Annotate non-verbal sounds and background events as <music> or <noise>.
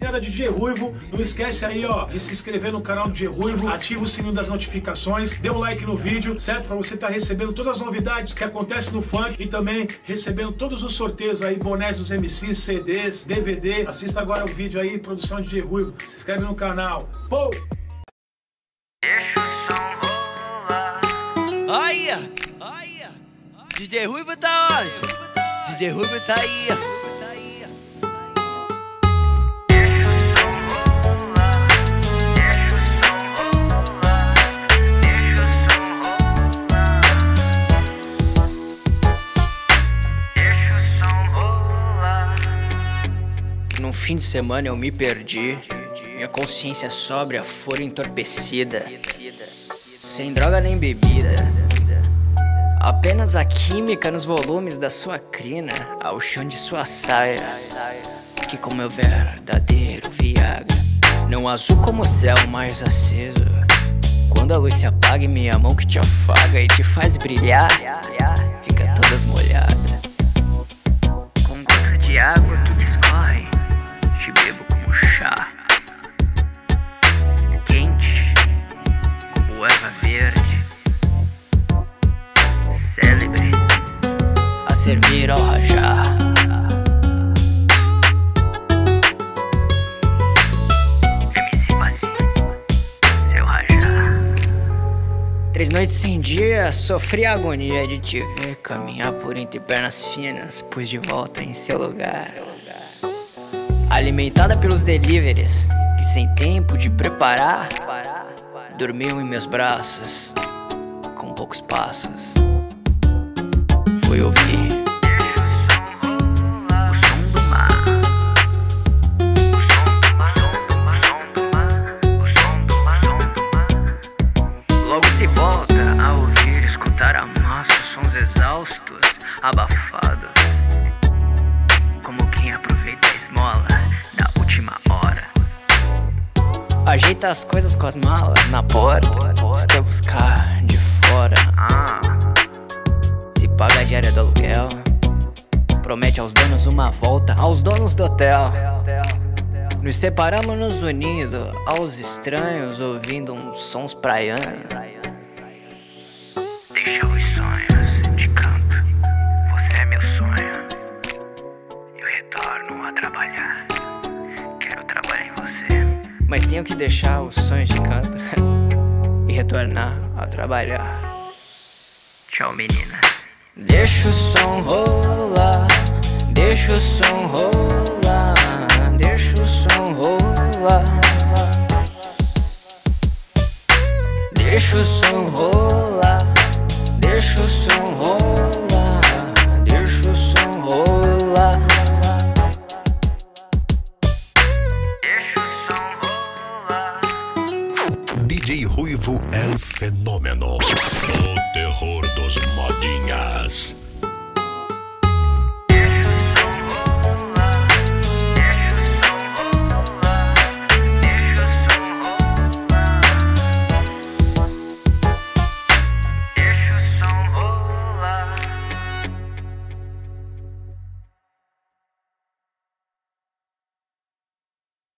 Era DJ Ruivo, não esquece aí, ó, de se inscrever no canal do Ruivo, ativa o sininho das notificações, dê um like no vídeo, certo? Pra você estar tá recebendo todas as novidades que acontecem no funk e também recebendo todos os sorteios aí, bonés dos MCs, CDs, DVD. Assista agora o vídeo aí, produção de Ruivo. Se inscreve no canal. Pô! Deixa o som rolar. Olha, olha, DJ Ruivo tá onde? DJ Ruivo tá aí, fim de semana eu me perdi. Minha consciência sóbria foi entorpecida. Sem droga nem bebida. Apenas a química nos volumes da sua crina, ao chão de sua saia. Que como meu verdadeiro viagra. Não azul como o céu mais aceso. Quando a luz se apaga e minha mão que te afaga e te faz brilhar, fica todas molhada. Servir ao rajar. Três noites sem dia, sofri a agonia de te ver caminhar por entre pernas finas, pus de volta em seu lugar. Alimentada pelos deliveries, que sem tempo de preparar, dormiam em meus braços, com poucos passos. Sons exaustos, abafados. Como quem aproveita a esmola da última hora. Ajeita as coisas com as malas na porta. Quer buscar de fora. Ah. Se paga a diária do aluguel. Promete aos donos uma volta, aos donos do hotel. Nos separamos nos unindo aos estranhos, ouvindo uns sons praianos. Deixa os retorno a trabalhar, quero trabalhar em você. Mas tenho que deixar os sonhos de canto <laughs> e retornar a trabalhar. Tchau, menina. Deixa o som rolar, deixa o som rolar, deixa o som rolar. Deixa o som rolar, deixa o som rolar, E Ruivo El Fenômeno. O terror dos modinhas.